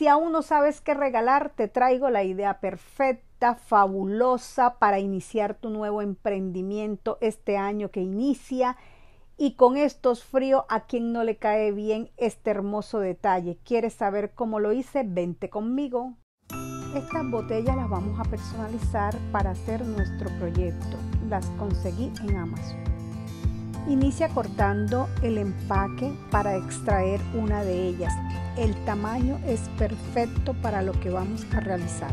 Si aún no sabes qué regalar, te traigo la idea perfecta, fabulosa para iniciar tu nuevo emprendimiento este año que inicia. Y con estos fríos, ¿a quien no le cae bien este hermoso detalle? ¿Quieres saber cómo lo hice? Vente conmigo. Estas botellas las vamos a personalizar para hacer nuestro proyecto. Las conseguí en Amazon. Inicia cortando el empaque para extraer una de ellas el tamaño es perfecto para lo que vamos a realizar.